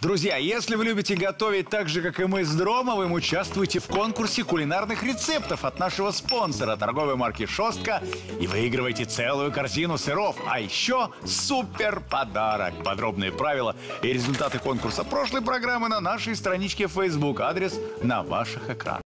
Друзья, если вы любите готовить так же, как и мы с Дромовым, участвуйте в конкурсе кулинарных рецептов от нашего спонсора торговой марки «Шостка» и выигрывайте целую корзину сыров. А еще супер подарок. Подробные правила и результаты конкурса прошлой программы на нашей страничке Facebook. Адрес на ваших экранах.